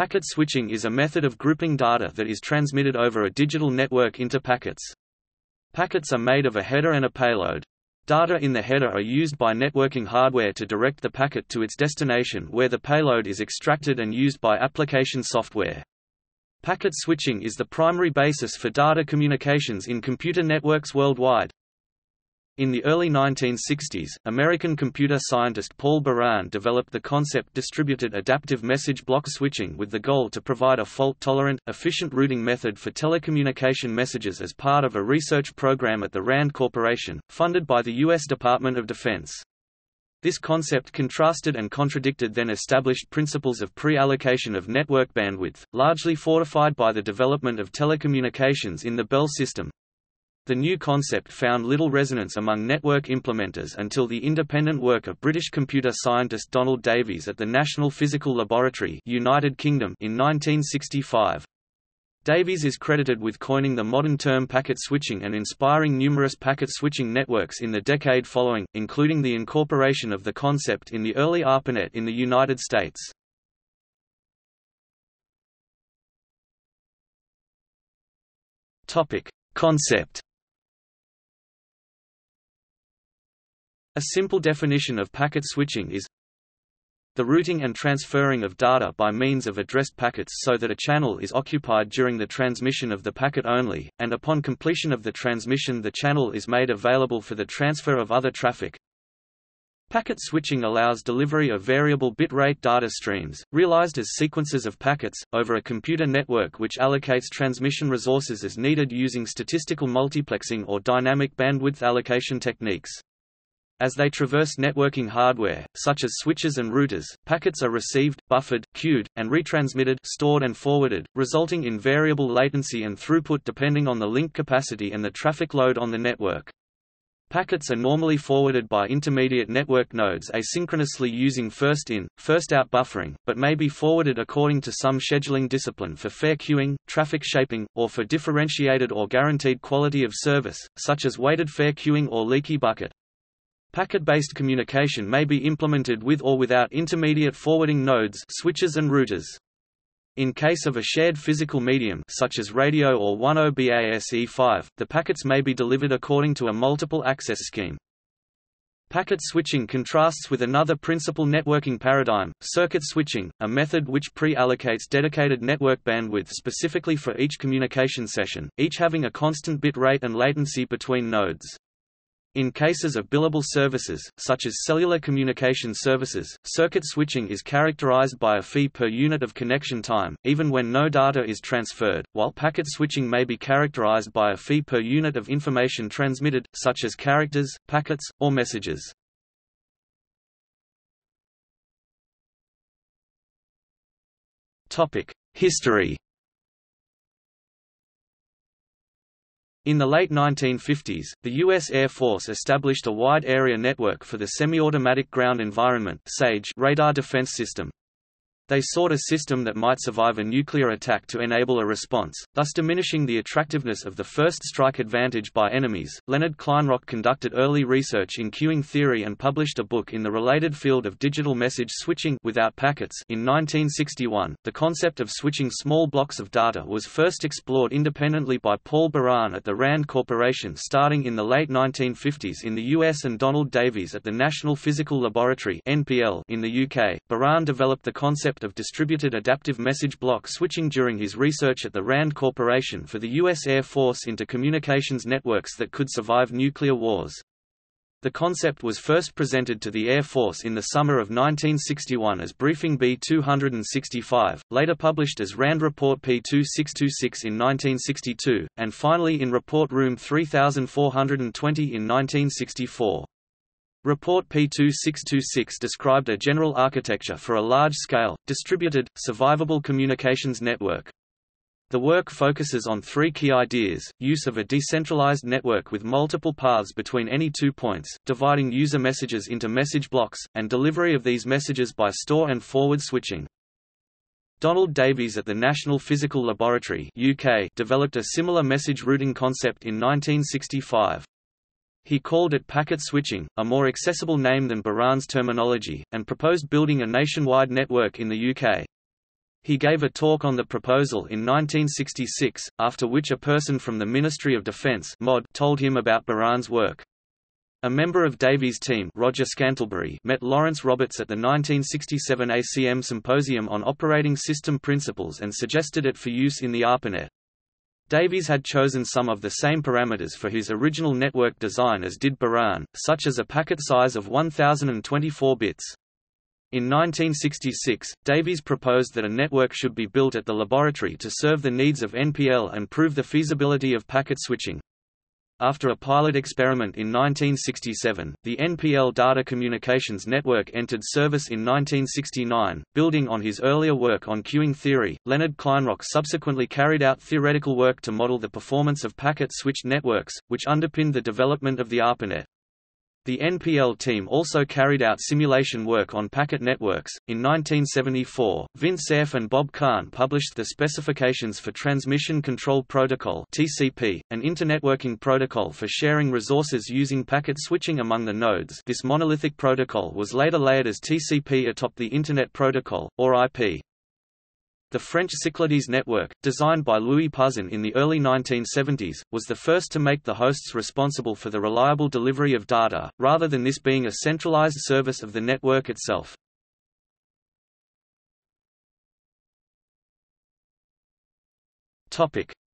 Packet switching is a method of grouping data that is transmitted over a digital network into packets. Packets are made of a header and a payload. Data in the header are used by networking hardware to direct the packet to its destination where the payload is extracted and used by application software. Packet switching is the primary basis for data communications in computer networks worldwide. In the early 1960s, American computer scientist Paul Baran developed the concept distributed adaptive message block switching with the goal to provide a fault-tolerant, efficient routing method for telecommunication messages as part of a research program at the RAND Corporation, funded by the U.S. Department of Defense. This concept contrasted and contradicted then established principles of pre-allocation of network bandwidth, largely fortified by the development of telecommunications in the Bell system. The new concept found little resonance among network implementers until the independent work of British computer scientist Donald Davies at the National Physical Laboratory United Kingdom in 1965. Davies is credited with coining the modern term packet switching and inspiring numerous packet switching networks in the decade following, including the incorporation of the concept in the early ARPANET in the United States. Concept A simple definition of packet switching is the routing and transferring of data by means of addressed packets so that a channel is occupied during the transmission of the packet only, and upon completion of the transmission the channel is made available for the transfer of other traffic. Packet switching allows delivery of variable bit rate data streams, realized as sequences of packets, over a computer network which allocates transmission resources as needed using statistical multiplexing or dynamic bandwidth allocation techniques. As they traverse networking hardware, such as switches and routers, packets are received, buffered, queued, and retransmitted stored and forwarded, resulting in variable latency and throughput depending on the link capacity and the traffic load on the network. Packets are normally forwarded by intermediate network nodes asynchronously using first-in, first-out buffering, but may be forwarded according to some scheduling discipline for fair queuing, traffic shaping, or for differentiated or guaranteed quality of service, such as weighted fair queuing or leaky bucket. Packet-based communication may be implemented with or without intermediate forwarding nodes switches and routers. In case of a shared physical medium such as radio or 10BASE5, the packets may be delivered according to a multiple access scheme. Packet switching contrasts with another principal networking paradigm, circuit switching, a method which pre-allocates dedicated network bandwidth specifically for each communication session, each having a constant bit rate and latency between nodes. In cases of billable services, such as cellular communication services, circuit switching is characterized by a fee per unit of connection time, even when no data is transferred, while packet switching may be characterized by a fee per unit of information transmitted, such as characters, packets, or messages. History In the late 1950s, the U.S. Air Force established a wide area network for the Semi-Automatic Ground Environment radar defense system. They sought a system that might survive a nuclear attack to enable a response, thus diminishing the attractiveness of the first strike advantage by enemies. Leonard Kleinrock conducted early research in queuing theory and published a book in the related field of digital message switching without packets in 1961. The concept of switching small blocks of data was first explored independently by Paul Baran at the RAND Corporation starting in the late 1950s in the US and Donald Davies at the National Physical Laboratory (NPL) in the UK. Baran developed the concept of distributed adaptive message block switching during his research at the RAND Corporation for the U.S. Air Force into communications networks that could survive nuclear wars. The concept was first presented to the Air Force in the summer of 1961 as Briefing B-265, later published as RAND Report P-2626 in 1962, and finally in Report Room 3420 in 1964. Report P2626 described a general architecture for a large-scale, distributed, survivable communications network. The work focuses on three key ideas, use of a decentralized network with multiple paths between any two points, dividing user messages into message blocks, and delivery of these messages by store and forward switching. Donald Davies at the National Physical Laboratory UK developed a similar message routing concept in 1965. He called it packet switching, a more accessible name than Baran's terminology, and proposed building a nationwide network in the UK. He gave a talk on the proposal in 1966, after which a person from the Ministry of Defense MOD told him about Baran's work. A member of Davies' team Roger Scantlebury met Lawrence Roberts at the 1967 ACM Symposium on Operating System Principles and suggested it for use in the ARPANET. Davies had chosen some of the same parameters for his original network design as did Baran, such as a packet size of 1024 bits. In 1966, Davies proposed that a network should be built at the laboratory to serve the needs of NPL and prove the feasibility of packet switching. After a pilot experiment in 1967, the NPL Data Communications Network entered service in 1969. Building on his earlier work on queuing theory, Leonard Kleinrock subsequently carried out theoretical work to model the performance of packet switched networks, which underpinned the development of the ARPANET. The NPL team also carried out simulation work on packet networks. In 1974, Vint Cerf and Bob Kahn published the specifications for Transmission Control Protocol (TCP), an internetworking protocol for sharing resources using packet switching among the nodes. This monolithic protocol was later layered as TCP atop the Internet Protocol, or IP. The French Cyclades network, designed by Louis Pouzin in the early 1970s, was the first to make the hosts responsible for the reliable delivery of data, rather than this being a centralized service of the network itself.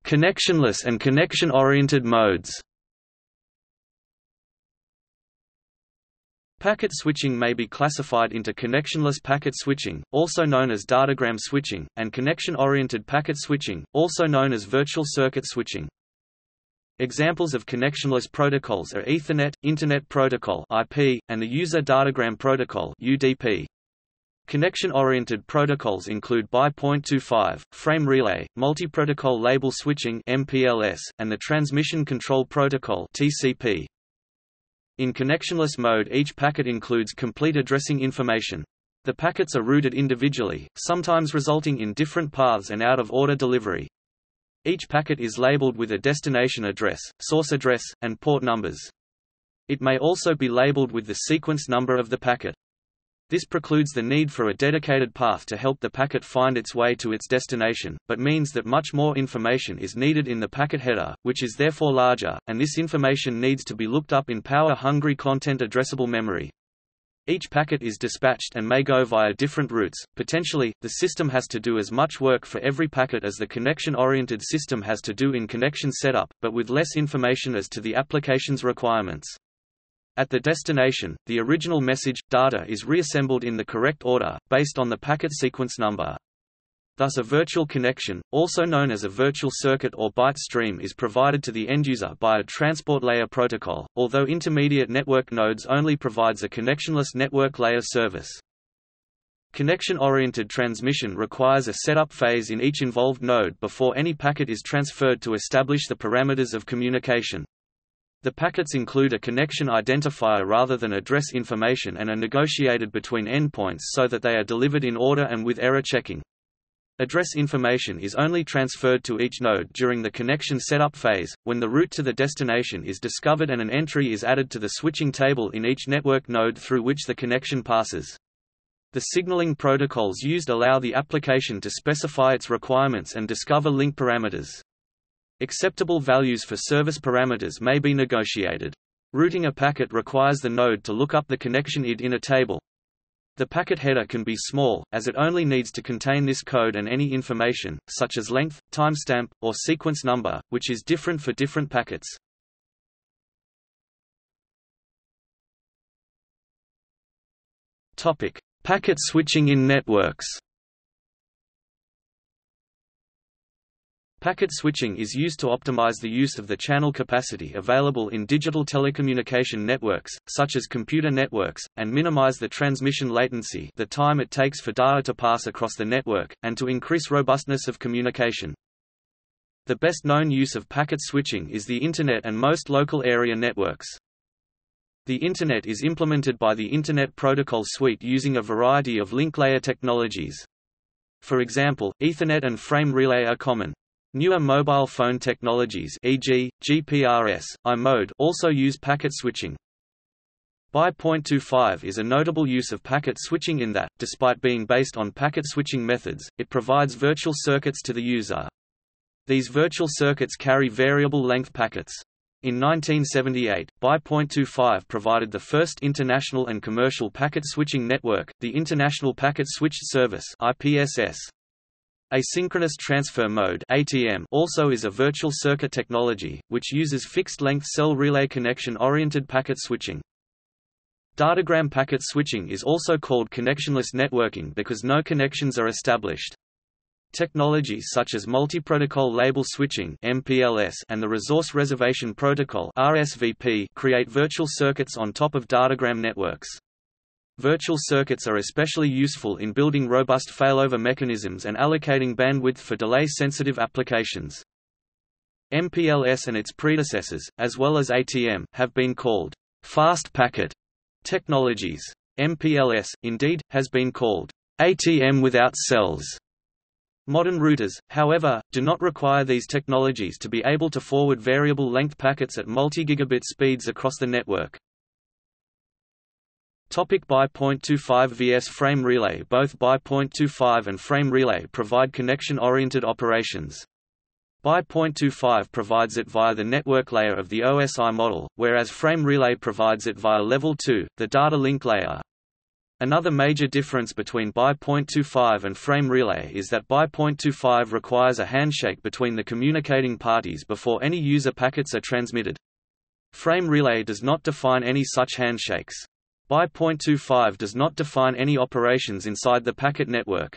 Connectionless and connection-oriented modes Packet switching may be classified into connectionless packet switching, also known as datagram switching, and connection-oriented packet switching, also known as virtual circuit switching. Examples of connectionless protocols are Ethernet, Internet Protocol (IP), and the User Datagram Protocol (UDP). Connection-oriented protocols include X.25, frame relay, multi-protocol label switching (MPLS), and the Transmission Control Protocol (TCP). In connectionless mode each packet includes complete addressing information. The packets are routed individually, sometimes resulting in different paths and out-of-order delivery. Each packet is labeled with a destination address, source address, and port numbers. It may also be labeled with the sequence number of the packet. This precludes the need for a dedicated path to help the packet find its way to its destination, but means that much more information is needed in the packet header, which is therefore larger, and this information needs to be looked up in power-hungry content addressable memory. Each packet is dispatched and may go via different routes. Potentially, the system has to do as much work for every packet as the connection-oriented system has to do in connection setup, but with less information as to the application's requirements. At the destination, the original message, data is reassembled in the correct order, based on the packet sequence number. Thus a virtual connection, also known as a virtual circuit or byte stream is provided to the end-user by a transport layer protocol, although intermediate network nodes only provides a connectionless network layer service. Connection-oriented transmission requires a setup phase in each involved node before any packet is transferred to establish the parameters of communication. The packets include a connection identifier rather than address information and are negotiated between endpoints so that they are delivered in order and with error checking. Address information is only transferred to each node during the connection setup phase, when the route to the destination is discovered and an entry is added to the switching table in each network node through which the connection passes. The signaling protocols used allow the application to specify its requirements and discover link parameters. Acceptable values for service parameters may be negotiated. Routing a packet requires the node to look up the connection ID in a table. The packet header can be small, as it only needs to contain this code and any information, such as length, timestamp, or sequence number, which is different for different packets. Topic: Packet switching in networks. Packet switching is used to optimize the use of the channel capacity available in digital telecommunication networks, such as computer networks, and minimize the transmission latency the time it takes for data to pass across the network, and to increase robustness of communication. The best known use of packet switching is the Internet and most local area networks. The Internet is implemented by the Internet Protocol Suite using a variety of link layer technologies. For example, Ethernet and frame relay are common. Newer mobile phone technologies e.g., GPRS, iMode also use packet switching. X.25 is a notable use of packet switching in that, despite being based on packet switching methods, it provides virtual circuits to the user. These virtual circuits carry variable length packets. In 1978, X.25 provided the first international and commercial packet switching network, the International Packet Switched Service IPSS. Asynchronous transfer mode ATM also is a virtual circuit technology, which uses fixed-length cell relay connection-oriented packet switching. Datagram packet switching is also called connectionless networking because no connections are established. Technologies such as multi-protocol label switching (MPLS) and the Resource Reservation Protocol (RSVP) create virtual circuits on top of datagram networks. Virtual circuits are especially useful in building robust failover mechanisms and allocating bandwidth for delay-sensitive applications. MPLS and its predecessors, as well as ATM, have been called fast packet Technologies. MPLS, indeed, has been called ATM without cells. Modern routers, however, do not require these technologies to be able to forward variable length packets at multi-gigabit speeds across the network. Topic X.25 vs frame relay Both X.25 and frame relay provide connection-oriented operations. X.25 provides it via the network layer of the OSI model, whereas Frame Relay provides it via Level 2, the data link layer. Another major difference between X.25 and Frame Relay is that X.25 requires a handshake between the communicating parties before any user packets are transmitted. Frame Relay does not define any such handshakes. X.25 does not define any operations inside the packet network.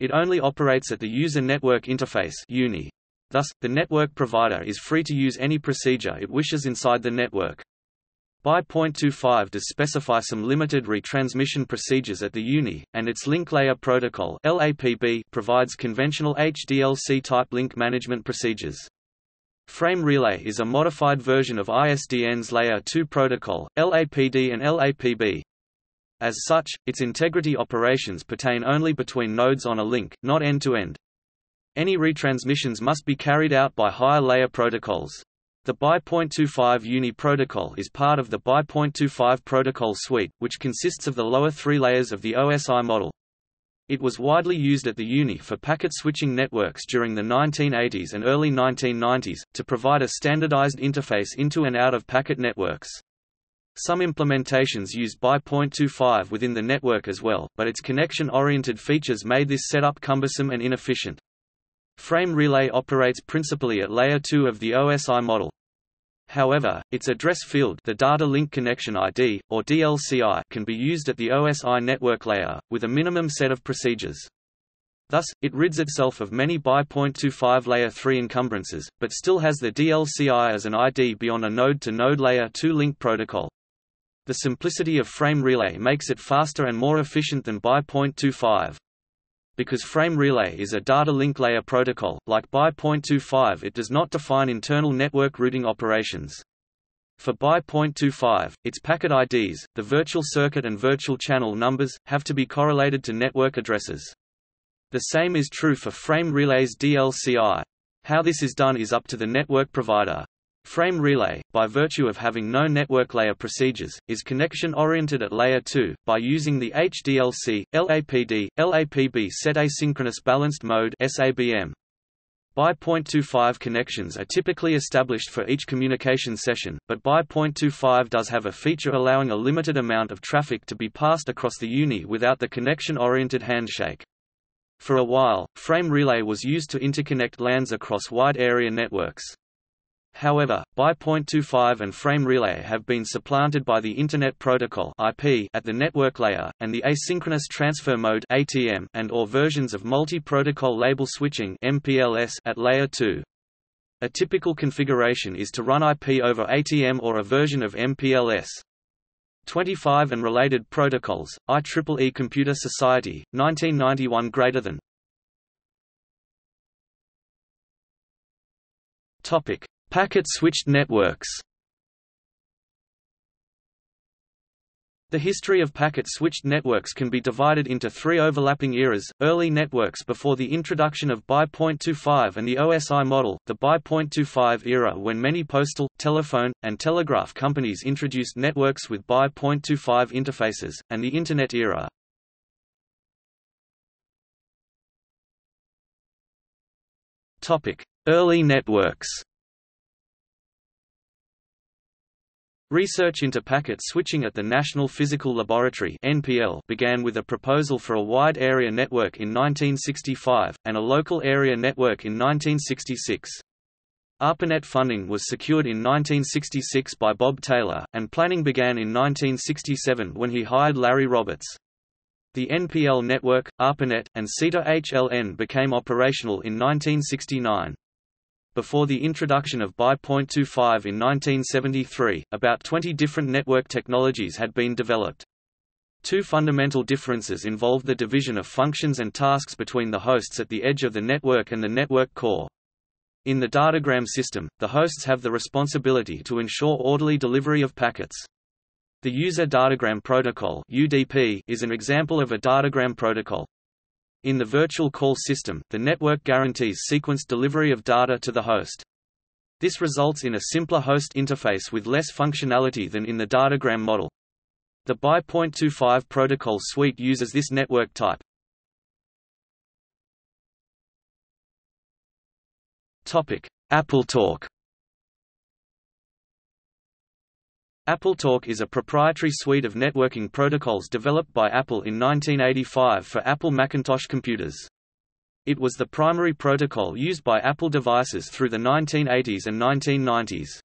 It only operates at the user network interface UNI. Thus, the network provider is free to use any procedure it wishes inside the network. X.25 does specify some limited retransmission procedures at the UNI, and its link layer protocol LAPB provides conventional HDLC-type link management procedures. Frame Relay is a modified version of ISDN's Layer 2 protocol, LAPD and LAPB. As such, its integrity operations pertain only between nodes on a link, not end-to-end. -end. Any retransmissions must be carried out by higher layer protocols. The X.25 UNI protocol is part of the X.25 protocol suite, which consists of the lower three layers of the OSI model. It was widely used at the UNI for packet switching networks during the 1980s and early 1990s, to provide a standardized interface into and out of packet networks. Some implementations used X.25 within the network as well, but its connection-oriented features made this setup cumbersome and inefficient. Frame relay operates principally at layer 2 of the OSI model. However, its address field the data link connection ID, or DLCI can be used at the OSI network layer, with a minimum set of procedures. Thus, it rids itself of many X.25 layer 3 encumbrances, but still has the DLCI as an ID beyond a node-to-node -node layer 2 link protocol. The simplicity of frame relay makes it faster and more efficient than X.25. Because frame relay is a data link layer protocol, like X.25 it does not define internal network routing operations. For X.25, its packet IDs, the virtual circuit and virtual channel numbers, have to be correlated to network addresses. The same is true for frame relay's DLCI. How this is done is up to the network provider. Frame relay, by virtue of having no network layer procedures, is connection-oriented at layer 2, by using the HDLC, LAPD, LAPB set asynchronous balanced mode SABM. X.25 connections are typically established for each communication session, but X.25 does have a feature allowing a limited amount of traffic to be passed across the UNI without the connection-oriented handshake. For a while, frame relay was used to interconnect LANs across wide area networks. However, X.25 and frame relay have been supplanted by the Internet Protocol (IP) at the network layer, and the asynchronous transfer mode (ATM) and or versions of multi-protocol label switching (MPLS) at layer 2. A typical configuration is to run IP over ATM or a version of MPLS. 25 and related protocols, IEEE Computer Society, 1991 greater than. Topic: Packet switched networks The history of packet-switched networks can be divided into three overlapping eras, early networks before the introduction of X.25 and the OSI model, the X.25 era when many postal, telephone, and telegraph companies introduced networks with X.25 interfaces, and the Internet era. Early networks Research into packet switching at the National Physical Laboratory (NPL) began with a proposal for a wide area network in 1965 and a local area network in 1966. ARPANET funding was secured in 1966 by Bob Taylor, and planning began in 1967 when he hired Larry Roberts. The NPL network, ARPANET, and SITA HLN became operational in 1969. Before the introduction of X.25 in 1973, about 20 different network technologies had been developed. Two fundamental differences involved the division of functions and tasks between the hosts at the edge of the network and the network core. In the datagram system, the hosts have the responsibility to ensure orderly delivery of packets. The User Datagram Protocol is an example of a datagram protocol. In the virtual call system, the network guarantees sequence delivery of data to the host. This results in a simpler host interface with less functionality than in the datagram model. The X.25 protocol suite uses this network type. Topic: AppleTalk AppleTalk is a proprietary suite of networking protocols developed by Apple in 1985 for Apple Macintosh computers. It was the primary protocol used by Apple devices through the 1980s and 1990s.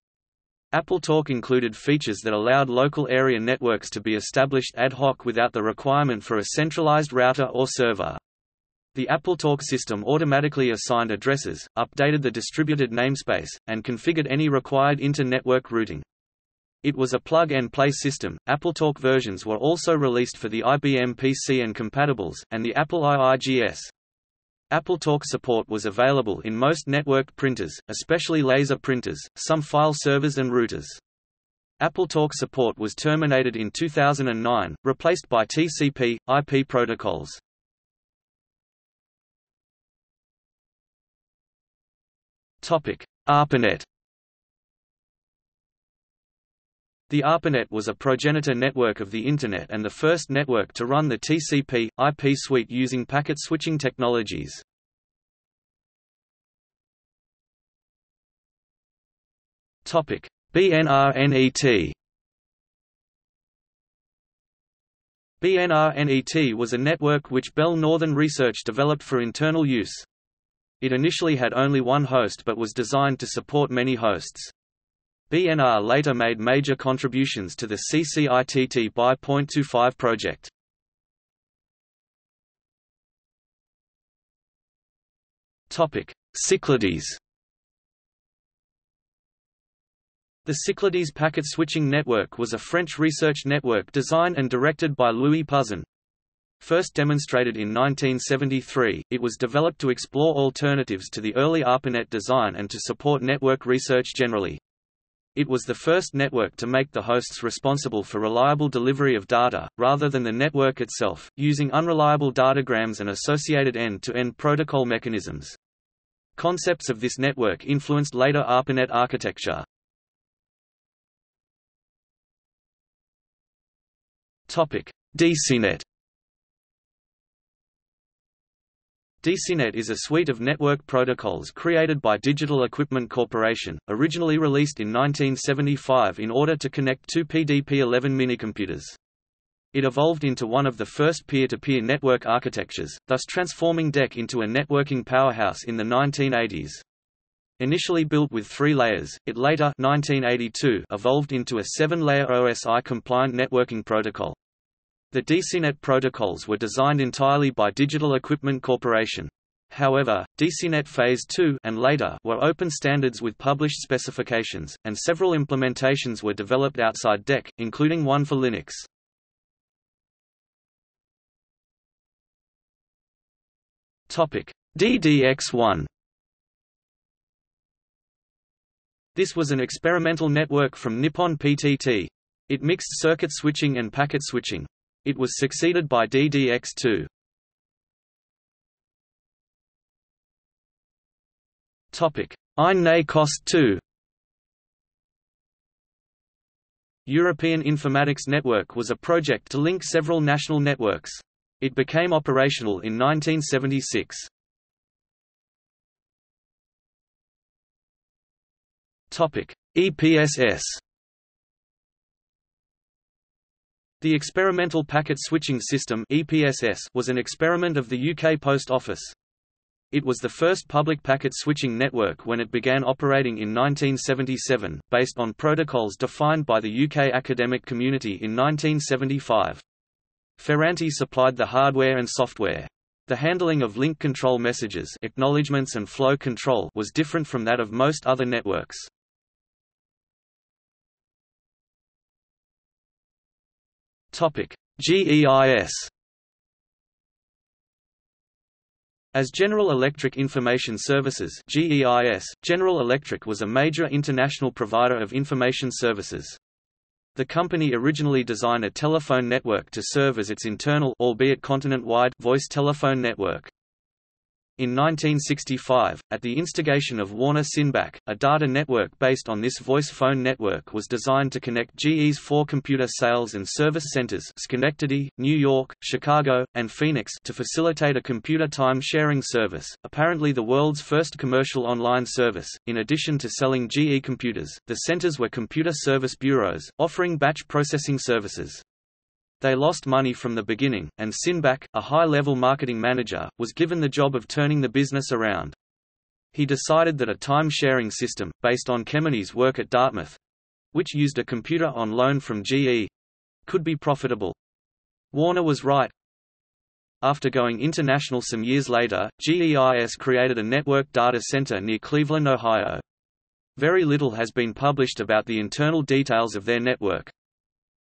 AppleTalk included features that allowed local area networks to be established ad hoc without the requirement for a centralized router or server. The AppleTalk system automatically assigned addresses, updated the distributed namespace, and configured any required inter-network routing. It was a plug-and-play system. AppleTalk versions were also released for the IBM PC and compatibles, and the Apple IIGS. AppleTalk support was available in most networked printers, especially laser printers, some file servers and routers. AppleTalk support was terminated in 2009, replaced by TCP, IP protocols. ARPANET The ARPANET was a progenitor network of the Internet and the first network to run the TCP, IP suite using packet switching technologies. BNRNET BNRNET was a network which Bell Northern Research developed for internal use. It initially had only one host but was designed to support many hosts. BNR later made major contributions to the CCITT X.25 project. Cyclades The Cyclades packet switching network was a French research network designed and directed by Louis Pouzin. First demonstrated in 1973, it was developed to explore alternatives to the early ARPANET design and to support network research generally. It was the first network to make the hosts responsible for reliable delivery of data, rather than the network itself, using unreliable datagrams and associated end-to-end -end protocol mechanisms. Concepts of this network influenced later ARPANET architecture. DECnet DECnet is a suite of network protocols created by Digital Equipment Corporation, originally released in 1975 in order to connect two PDP-11 minicomputers. It evolved into one of the first peer-to-peer -peer network architectures, thus transforming DEC into a networking powerhouse in the 1980s. Initially built with three layers, it later 1982 evolved into a seven-layer OSI-compliant networking protocol. The DECnet protocols were designed entirely by Digital Equipment Corporation. However, DECnet Phase 2 and later were open standards with published specifications, and several implementations were developed outside DEC, including one for Linux. Topic: DDX1 This was an experimental network from Nippon PTT, It mixed circuit switching and packet switching. It was succeeded by DDX2. Topic: Ein COST 2 European Informatics Network was a project to link several national networks. It became operational in 1976. Topic: EPSS. The Experimental Packet Switching System was an experiment of the UK Post Office. It was the first public packet switching network when it began operating in 1977, based on protocols defined by the UK academic community in 1975. Ferranti supplied the hardware and software. The handling of link control messages acknowledgements and flow control was different from that of most other networks. GEIS As General Electric Information Services GEIS, General Electric was a major international provider of information services. The company originally designed a telephone network to serve as its internal albeit continent-wide voice telephone network. In 1965, at the instigation of Warner Sinback, a data network based on this voice phone network was designed to connect GE's four computer sales and service centers Schenectady, New York, Chicago, and Phoenix to facilitate a computer time-sharing service, apparently the world's first commercial online service. In addition to selling GE computers, the centers were computer service bureaus, offering batch processing services. They lost money from the beginning, and Sinback, a high-level marketing manager, was given the job of turning the business around. He decided that a time-sharing system, based on Kemeny work at Dartmouth—which used a computer on loan from GE—could be profitable. Warner was right. After going international some years later, GEIS created a network data center near Cleveland, Ohio. Very little has been published about the internal details of their network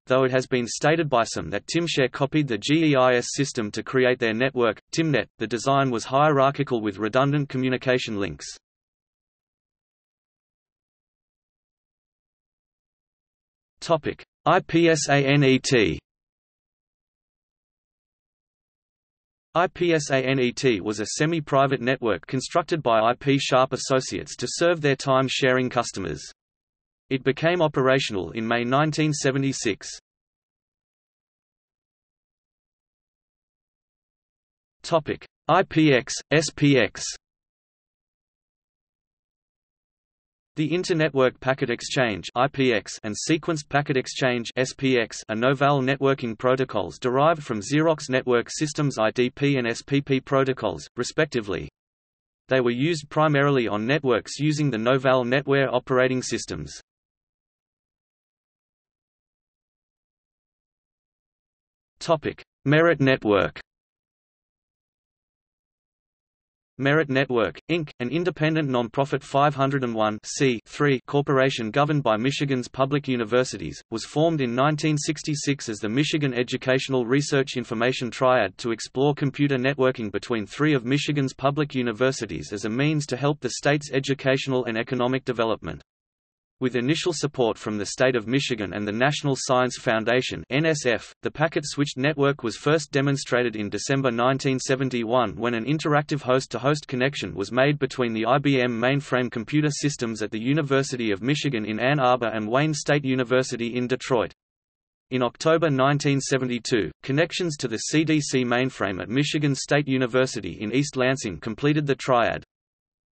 though it has been stated by some that Tymshare copied the GEIS system to create their network, Tymnet. The design was hierarchical with redundant communication links. Topic: IPSANET. IPSANET was a semi-private network constructed by IP Sharp Associates to serve their time-sharing customers. It became operational in May 1976. Topic: IPX, SPX. The Internetwork Packet Exchange (IPX) and Sequenced Packet Exchange (SPX) are Novell networking protocols derived from Xerox Network Systems IDP and SPP protocols, respectively. They were used primarily on networks using the Novell NetWare operating systems. Merit Network. Merit Network, Inc., an independent nonprofit 501 corporation governed by Michigan's public universities, was formed in 1966 as the Michigan Educational Research Information Triad to explore computer networking between three of Michigan's public universities as a means to help the state's educational and economic development. With initial support from the state of Michigan and the National Science Foundation (NSF), the packet-switched network was first demonstrated in December 1971 when an interactive host-to-host -host connection was made between the IBM mainframe computer systems at the University of Michigan in Ann Arbor and Wayne State University in Detroit. In October 1972, connections to the CDC mainframe at Michigan State University in East Lansing completed the triad.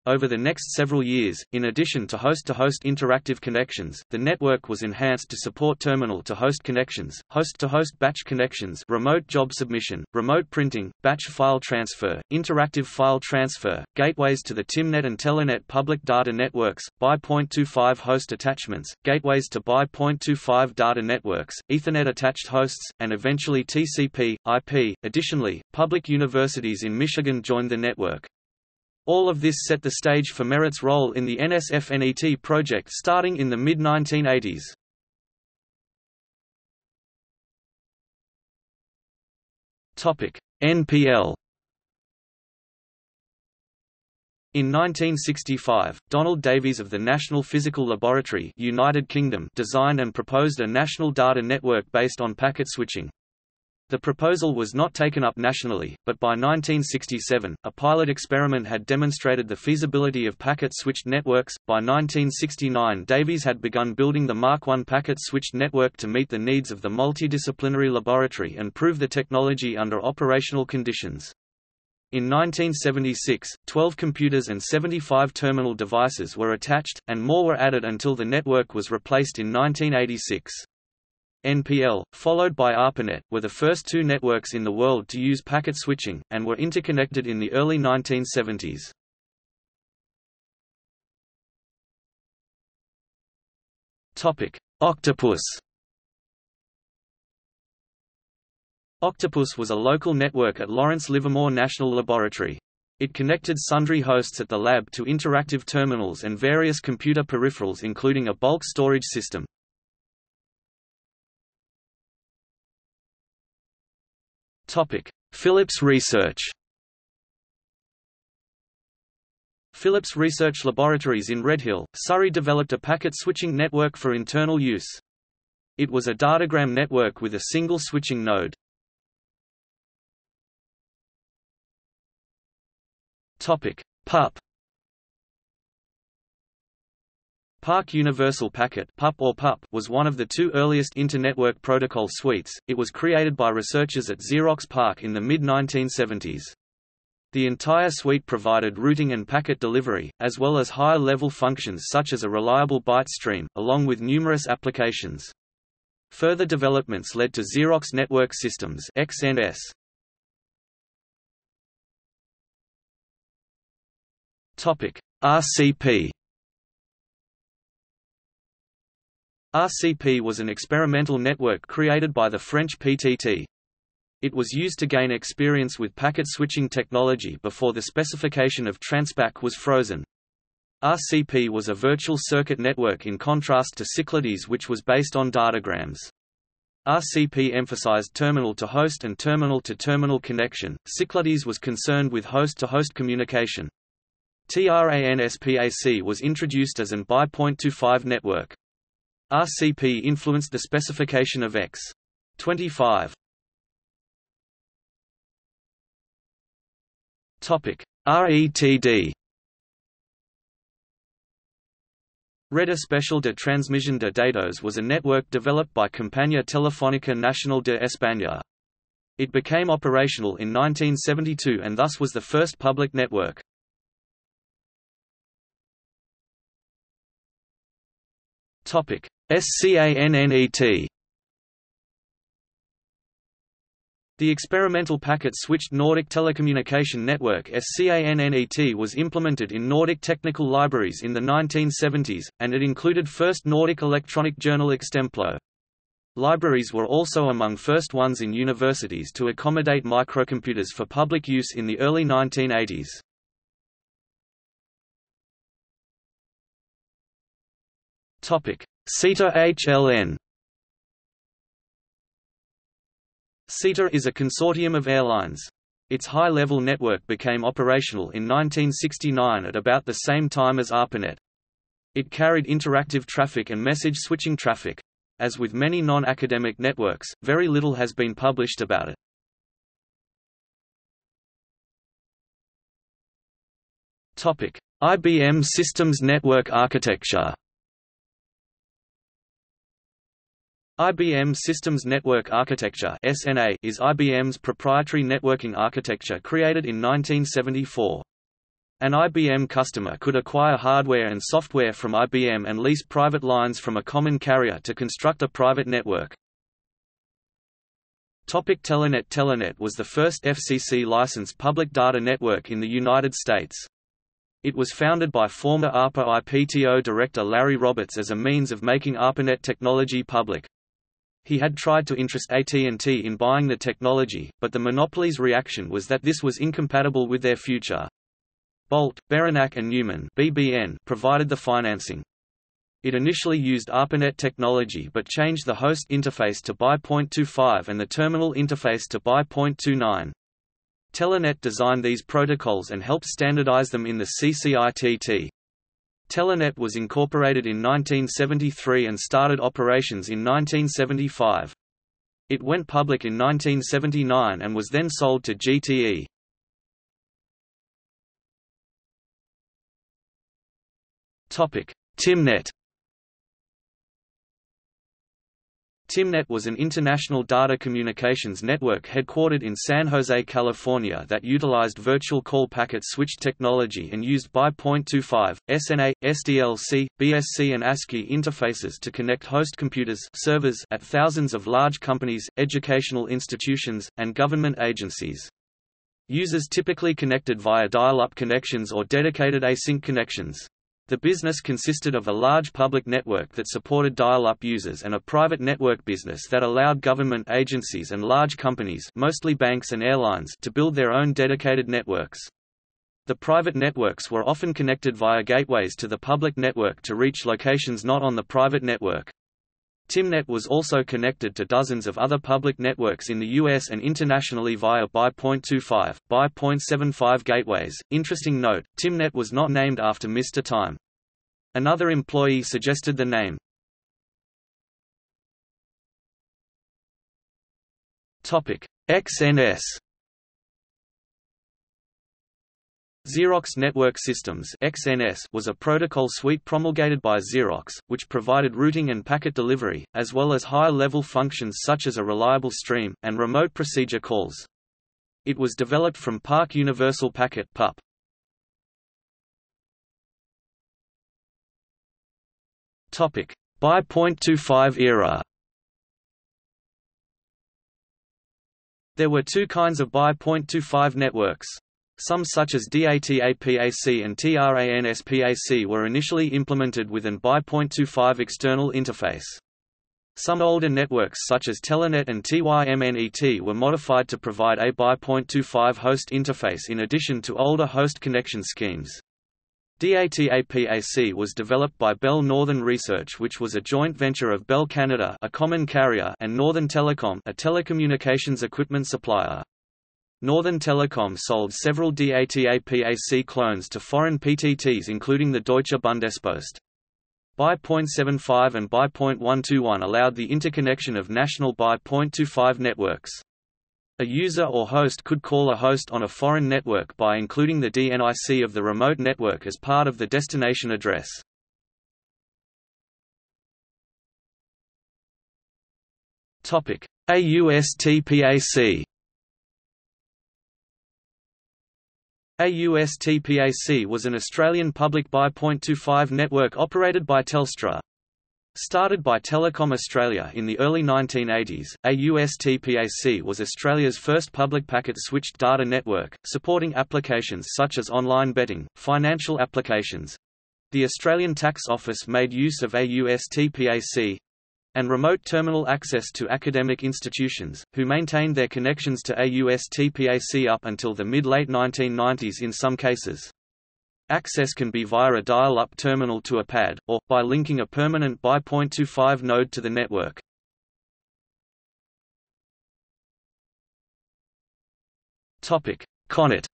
Over the next several years, in addition to host-to-host -host interactive connections, the network was enhanced to support terminal-to-host connections, host-to-host -host batch connections remote job submission, remote printing, batch file transfer, interactive file transfer, gateways to the Tymnet and Telenet public data networks, X.25 host attachments, gateways to X.25 data networks, Ethernet-attached hosts, and eventually TCP, IP. Additionally, public universities in Michigan joined the network. All of this set the stage for Merit's role in the NSF-NET project starting in the mid-1980s. NPL In 1965, Donald Davies of the National Physical Laboratory United Kingdom designed and proposed a national data network based on packet switching. The proposal was not taken up nationally, but by 1967, a pilot experiment had demonstrated the feasibility of packet-switched networks. By 1969 Davies had begun building the Mark I packet-switched network to meet the needs of the multidisciplinary laboratory and prove the technology under operational conditions. In 1976, 12 computers and 75 terminal devices were attached, and more were added until the network was replaced in 1986. NPL, followed by ARPANET, were the first two networks in the world to use packet switching, and were interconnected in the early 1970s. Octopus Octopus was a local network at Lawrence Livermore National Laboratory. It connected sundry hosts at the lab to interactive terminals and various computer peripherals including a bulk storage system. Philips Research Philips Research Laboratories in Redhill, Surrey developed a packet switching network for internal use. It was a datagram network with a single switching node. Topic: PUP. PARC Universal Packet (PUP or PUP) was one of the two earliest internetwork protocol suites. It was created by researchers at Xerox PARC in the mid-1970s. The entire suite provided routing and packet delivery, as well as higher-level functions such as a reliable byte stream, along with numerous applications. Further developments led to Xerox Network Systems XNS, RCP RCP was an experimental network created by the French PTT. It was used to gain experience with packet switching technology before the specification of Transpac was frozen. RCP was a virtual circuit network in contrast to Cyclades which was based on datagrams. RCP emphasized terminal-to-host and terminal-to-terminal -terminal connection, Cyclades was concerned with host-to-host -host communication. TRANSPAC was introduced as an X.25 network. RCP influenced the specification of X. 25 Topic: RETD Rede Especial de Transmisión de Datos was a network developed by Compañía Telefónica Nacional de España. It became operational in 1972 and thus was the first public network. Topic: SCANNET. The experimental packet-switched Nordic Telecommunication Network SCANNET was implemented in Nordic technical libraries in the 1970s, and it included first Nordic electronic journal Extemplo. Libraries were also among first ones in universities to accommodate microcomputers for public use in the early 1980s. Topic: SITA HLN. SITA is a consortium of airlines. Its high-level network became operational in 1969 at about the same time as ARPANET. It carried interactive traffic and message switching traffic. As with many non-academic networks, very little has been published about it. IBM Systems Network Architecture IBM Systems Network Architecture (SNA) is IBM's proprietary networking architecture created in 1974. An IBM customer could acquire hardware and software from IBM and lease private lines from a common carrier to construct a private network. Topic Telenet Telenet was the first FCC-licensed public data network in the United States. It was founded by former ARPA IPTO director Larry Roberts as a means of making ARPANET technology public. He had tried to interest AT&T in buying the technology, but the monopoly's reaction was that this was incompatible with their future. Bolt, Beranek and Newman BBN provided the financing. It initially used ARPANET technology but changed the host interface to X.25 and the terminal interface to X.29. Telenet designed these protocols and helped standardize them in the CCITT. Telenet was incorporated in 1973 and started operations in 1975. It went public in 1979 and was then sold to GTE. TYMNET TYMNET was an international data communications network headquartered in San Jose, California that utilized virtual call packet switch technology and used X.25, SNA, SDLC, BSC and ASCII interfaces to connect host computers servers at thousands of large companies, educational institutions, and government agencies. Users typically connected via dial-up connections or dedicated async connections. The business consisted of a large public network that supported dial-up users and a private network business that allowed government agencies and large companies mostly banks and airlines to build their own dedicated networks. The private networks were often connected via gateways to the public network to reach locations not on the private network. TYMNET was also connected to dozens of other public networks in the US and internationally via X.25, X.75 gateways. Interesting note, TYMNET was not named after Mr. Tymes. Another employee suggested the name. Topic: XNS Xerox Network Systems (XNS) was a protocol suite promulgated by Xerox, which provided routing and packet delivery, as well as higher-level functions such as a reliable stream and remote procedure calls. It was developed from PARC Universal Packet (PUP). Topic: X.25 era. There were two kinds of X.25 networks. Some such as DATAPAC and TRANSPAC were initially implemented with an X.25 external interface. Some older networks such as Telenet and TYMNET were modified to provide a X.25 host interface in addition to older host connection schemes. DATAPAC was developed by Bell Northern Research which was a joint venture of Bell Canada a common carrier and Northern Telecom a telecommunications equipment supplier. Northern Telecom sold several DATAPAC clones to foreign PTTs including the Deutsche Bundespost. X.75 and X.121 allowed the interconnection of national X.25 networks. A user or host could call a host on a foreign network by including the DNIC of the remote network as part of the destination address. AUSTPAC AUSTPAC was an Australian public X.25 network operated by Telstra. Started by Telecom Australia in the early 1980s, AUSTPAC was Australia's first public packet-switched data network, supporting applications such as online betting, financial applications. The Australian Tax Office made use of AUSTPAC, and remote terminal access to academic institutions, who maintained their connections to AUSTPAC up until the mid-late 1990s in some cases. Access can be via a dial-up terminal to a pad, or, by linking a permanent X.25 node to the network. ConnNet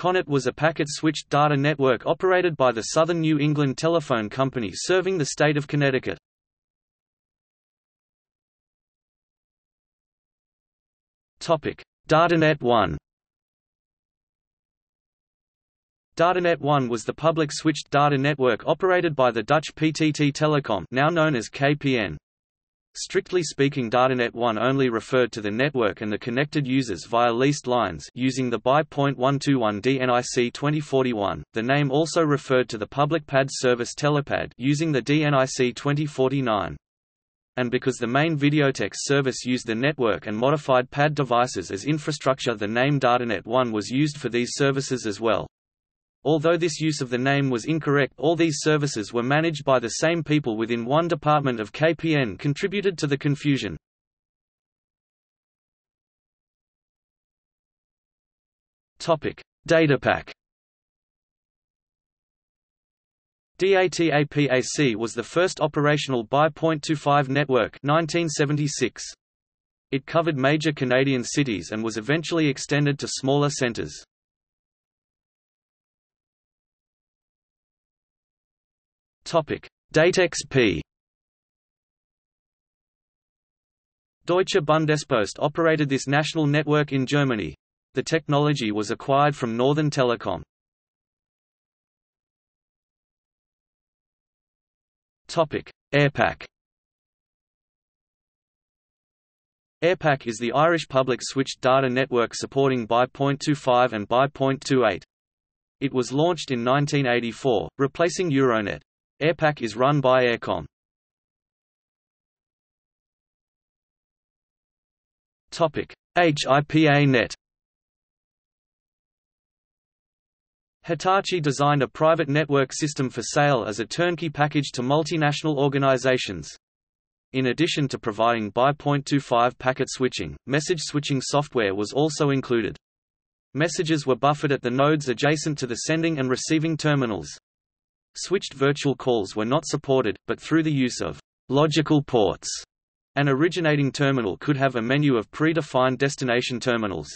ConnNet was a packet-switched data network operated by the Southern New England Telephone Company serving the state of Connecticut. DataNet 1 DataNet 1 was the public switched data network operated by the Dutch PTT Telecom now known as KPN. Strictly speaking DataNet 1 only referred to the network and the connected users via leased lines using the X.121 DNIC 2041. The name also referred to the public PAD service Telepad using the DNIC 2049. And because the main Videotex service used the network and modified PAD devices as infrastructure the name DataNet 1 was used for these services as well. Although this use of the name was incorrect all these services were managed by the same people within one department of KPN contributed to the confusion. Topic: Datapac DATAPAC was the first operational X.25 network 1976. It covered major Canadian cities and was eventually extended to smaller centres. Datex P Deutsche Bundespost operated this national network in Germany. The technology was acquired from Northern Telecom. Topic: Eirpac. Eirpac is the Irish public switched data network supporting X.25 and X.28. It was launched in 1984, replacing Euronet. Eirpac is run by Eircom. HIPA-Net Hitachi designed a private network system for sale as a turnkey package to multinational organizations. In addition to providing X.25 packet switching, message switching software was also included. Messages were buffered at the nodes adjacent to the sending and receiving terminals. Switched virtual calls were not supported, but through the use of logical ports, an originating terminal could have a menu of predefined destination terminals.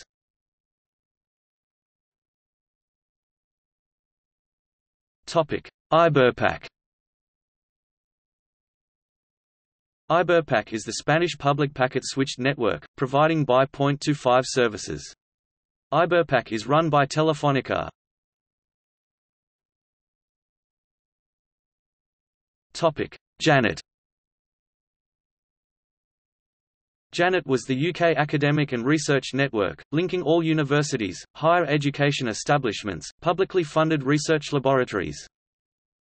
Topic: Iberpac Iberpac is the Spanish public packet switched network, providing X.25 services. Iberpac is run by Telefónica. Janet Janet was the UK academic and research network, linking all universities, higher education establishments, publicly funded research laboratories.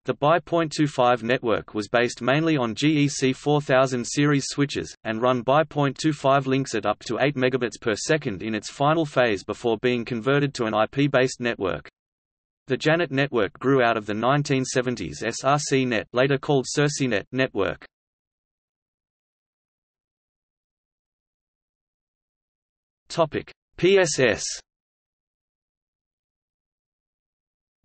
The X.25 network was based mainly on GEC 4000 series switches, and run X.25 links at up to 8 megabits per second in its final phase before being converted to an IP-based network. The Janet network grew out of the 1970s SRC net later called SerCnet network. Topic: PSS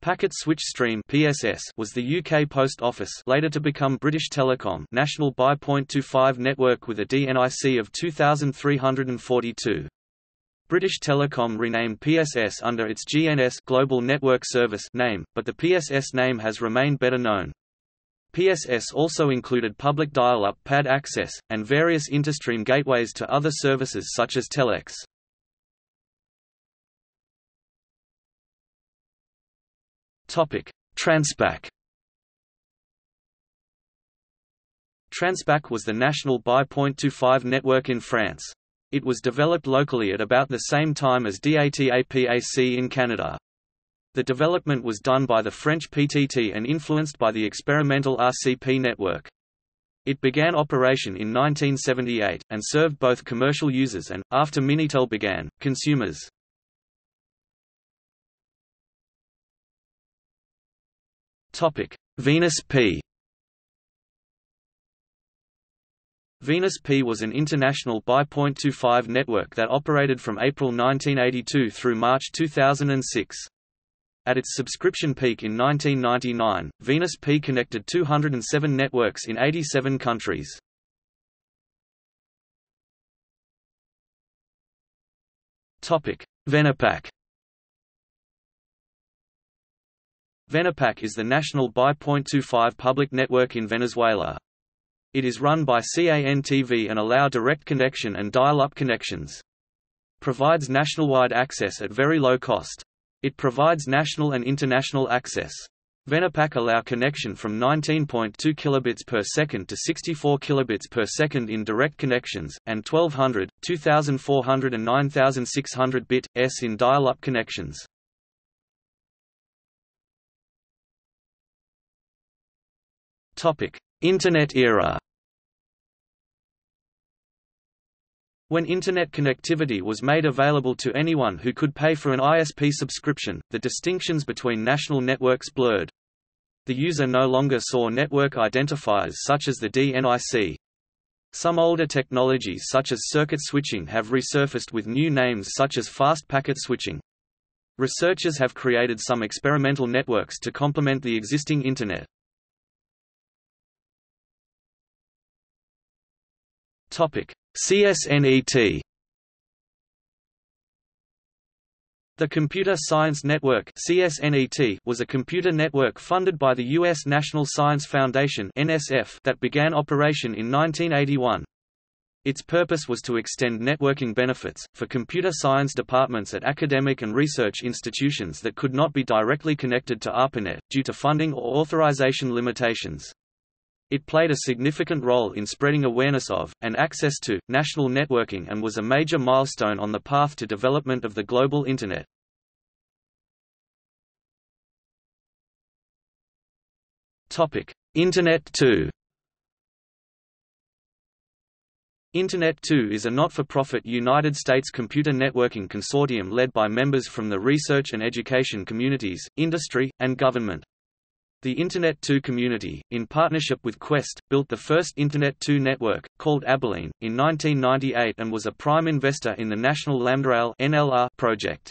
Packet Switch Stream (PSS) was the UK Post Office, later to become British Telecom, national X.25 network with a DNIC of 2342. British Telecom renamed PSS under its GNS Global Network Service name, but the PSS name has remained better known. PSS also included public dial-up PAD access, and various interstream gateways to other services such as Telex. Transpac Transpac was the national X.25 network in France. It was developed locally at about the same time as DATAPAC in Canada. The development was done by the French PTT and influenced by the experimental RCP network. It began operation in 1978, and served both commercial users and, after Minitel began, consumers. Venus P Venus P was an international X.25 network that operated from April 1982 through March 2006. At its subscription peak in 1999, Venus P connected 207 networks in 87 countries. Venepac Venepac is the national X.25 public network in Venezuela. It is run by CANTV and allow direct connection and dial-up connections. Provides nationwide access at very low cost. It provides national and international access. Venepac allow connection from 19.2 kilobits per second to 64 kilobits per second in direct connections, and 1200, 2400 and 9600 bit, s in dial-up connections. Internet era When Internet connectivity was made available to anyone who could pay for an ISP subscription, the distinctions between national networks blurred. The user no longer saw network identifiers such as the DNIC. Some older technologies such as circuit switching have resurfaced with new names such as fast packet switching. Researchers have created some experimental networks to complement the existing Internet. CSNET The Computer Science Network CSNET was a computer network funded by the U.S. National Science Foundation NSF that began operation in 1981. Its purpose was to extend networking benefits, for computer science departments at academic and research institutions that could not be directly connected to ARPANET, due to funding or authorization limitations. It played a significant role in spreading awareness of, and access to, national networking and was a major milestone on the path to development of the global Internet. Internet 2 Internet 2 is a not-for-profit United States computer networking consortium led by members from the research and education communities, industry, and government. The Internet 2 community, in partnership with Qwest, built the first Internet 2 network, called Abilene, in 1998 and was a prime investor in the National Lambda NLR project.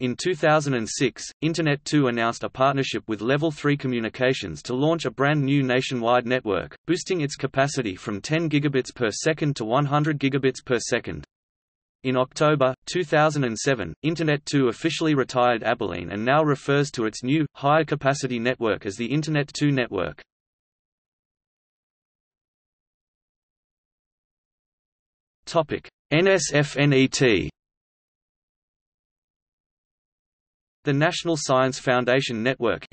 In 2006, Internet 2 announced a partnership with Level 3 Communications to launch a brand new nationwide network, boosting its capacity from 10 gigabits per second to 100 gigabits per second. In October, 2007, Internet 2 officially retired Abilene and now refers to its new, higher-capacity network as the Internet 2 network. NSFNET The National Science Foundation Network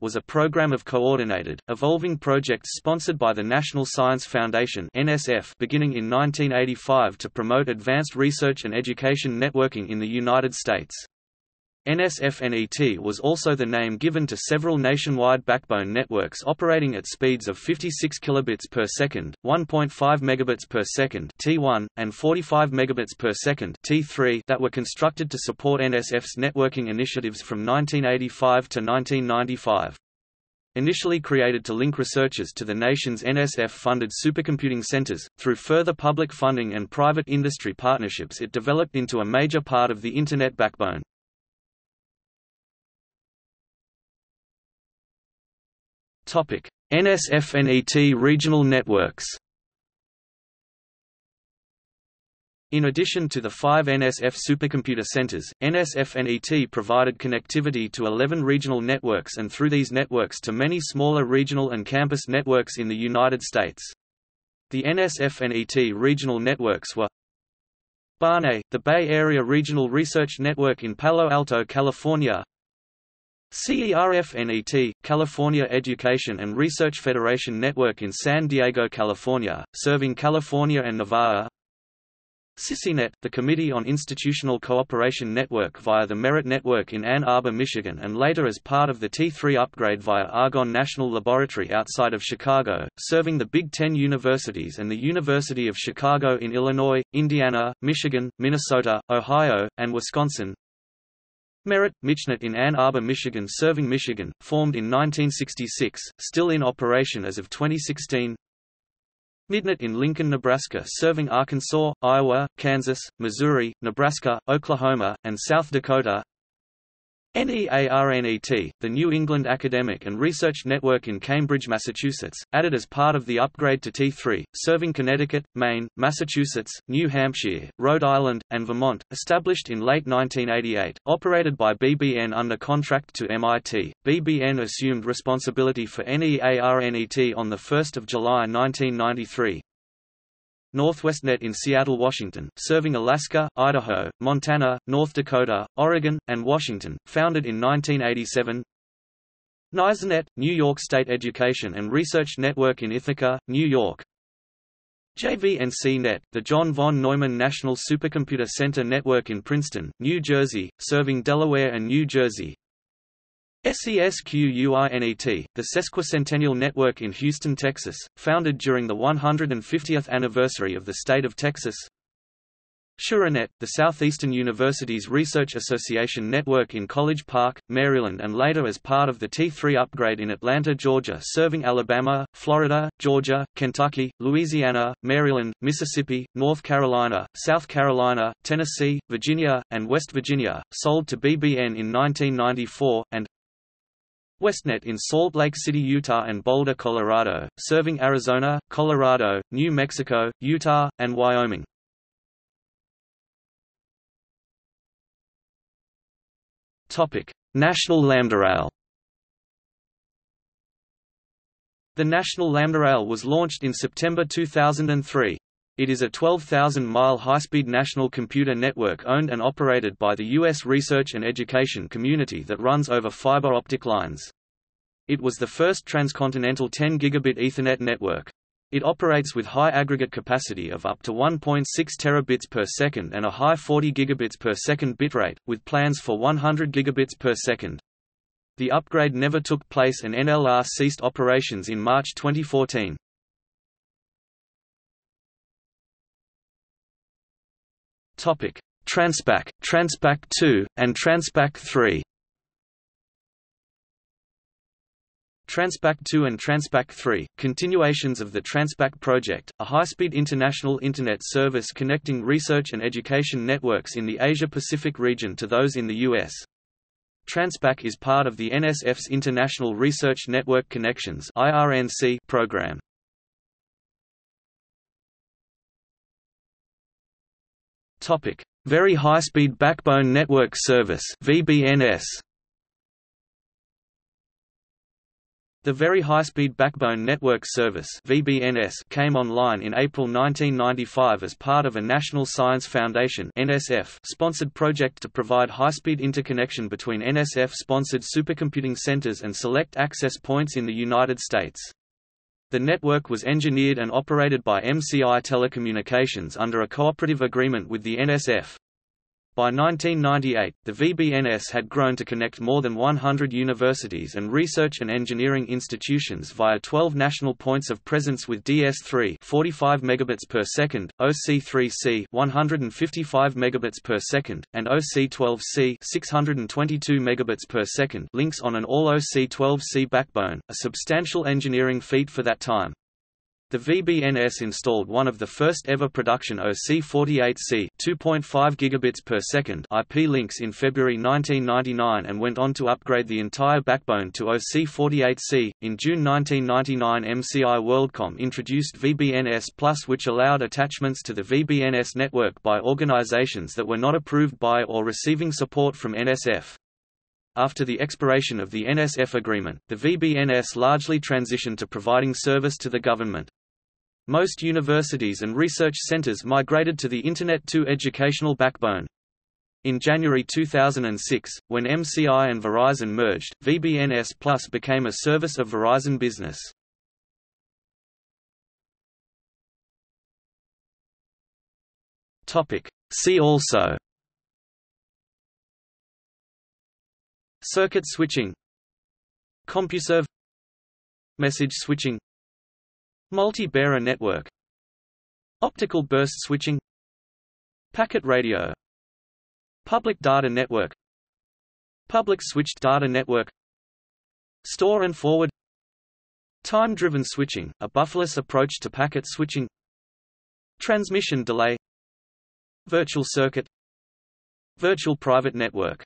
was a program of coordinated, evolving projects sponsored by the National Science Foundation beginning in 1985 to promote advanced research and education networking in the United States. NSFNET was also the name given to several nationwide backbone networks operating at speeds of 56 kilobits per second, 1.5 megabits per second (T1) and 45 megabits per second (T3) that were constructed to support NSF's networking initiatives from 1985 to 1995. Initially created to link researchers to the nation's NSF-funded supercomputing centers, through further public funding and private industry partnerships it developed into a major part of the Internet backbone. NSFNET regional networks In addition to the five NSF supercomputer centers, NSFNET provided connectivity to 11 regional networks and through these networks to many smaller regional and campus networks in the United States. The NSFNET regional networks were BANE, the Bay Area Regional Research Network in Palo Alto, California CERFNET, California Education and Research Federation Network in San Diego, California, serving California and Nevada. CICINET, the Committee on Institutional Cooperation Network via the Merit Network in Ann Arbor, Michigan and later as part of the T3 upgrade via Argonne National Laboratory outside of Chicago, serving the Big Ten universities and the University of Chicago in Illinois, Indiana, Michigan, Minnesota, Ohio, and Wisconsin Merit, Michnet in Ann Arbor, Michigan serving Michigan, formed in 1966, still in operation as of 2016 Midnet in Lincoln, Nebraska serving Arkansas, Iowa, Kansas, Missouri, Nebraska, Oklahoma, and South Dakota NEARNET, the New England Academic and Research Network in Cambridge, Massachusetts, added as part of the upgrade to T3, serving Connecticut, Maine, Massachusetts, New Hampshire, Rhode Island, and Vermont, established in late 1988, operated by BBN under contract to MIT. BBN assumed responsibility for NEARNET on 1 July 1993, NorthwestNet in Seattle, Washington, serving Alaska, Idaho, Montana, North Dakota, Oregon, and Washington, founded in 1987. NYSERNet, New York State Education and Research Network in Ithaca, New York. JVNC-Net, the John von Neumann National Supercomputer Center Network in Princeton, New Jersey, serving Delaware and New Jersey. SESQUINET, the Sesquicentennial Network in Houston, Texas, founded during the 150th anniversary of the state of Texas. SURANET, the Southeastern Universities Research Association network in College Park, Maryland and later as part of the T3 upgrade in Atlanta, Georgia serving Alabama, Florida, Georgia, Kentucky, Louisiana, Maryland, Mississippi, North Carolina, South Carolina, Tennessee, Virginia, and West Virginia, sold to BBN in 1994, and WestNet in Salt Lake City, Utah and Boulder, Colorado, serving Arizona, Colorado, New Mexico, Utah, and Wyoming. Topic: National Lambda The National Lambda was launched in September 2003. It is a 12,000-mile high-speed national computer network owned and operated by the U.S. research and education community that runs over fiber optic lines. It was the first transcontinental 10 gigabit Ethernet network. It operates with high aggregate capacity of up to 1.6 terabits per second and a high 40 gigabits per second bitrate, with plans for 100 gigabits per second. The upgrade never took place and NLR ceased operations in March 2014. Topic: Transpac, Transpac 2, and Transpac 3. Transpac 2 and Transpac 3, continuations of the Transpac project, a high-speed international Internet service connecting research and education networks in the Asia-Pacific region to those in the U.S. Transpac is part of the NSF's International Research Network Connections program. Topic: Very High Speed Backbone Network Service (VBNS). The Very High Speed Backbone Network Service (VBNS) came online in April 1995 as part of a National Science Foundation (NSF) sponsored project to provide high-speed interconnection between NSF-sponsored supercomputing centers and select access points in the United States. The network was engineered and operated by MCI Telecommunications under a cooperative agreement with the NSF. By 1998, the VBNS had grown to connect more than 100 universities and research and engineering institutions via 12 national points of presence with DS3 45 megabits per second, OC3C 155 megabits per second, and OC12C 622 megabits per second links on an all OC12C backbone, a substantial engineering feat for that time. The VBNS installed one of the first ever production OC48C 2.5 gigabits per second IP links in February 1999 and went on to upgrade the entire backbone to OC48C. In June 1999, MCI WorldCom introduced VBNS Plus, which allowed attachments to the VBNS network by organizations that were not approved by or receiving support from NSF. After the expiration of the NSF agreement, the VBNS largely transitioned to providing service to the government. Most universities and research centers migrated to the Internet 2 educational backbone. In January 2006, when MCI and Verizon merged, VBNS Plus became a service of Verizon Business. See also Circuit switching CompuServe Message switching Multi-bearer network Optical burst switching Packet radio Public data network Public switched data network Store and forward Time-driven switching, a bufferless approach to packet switching Transmission delay Virtual circuit Virtual private network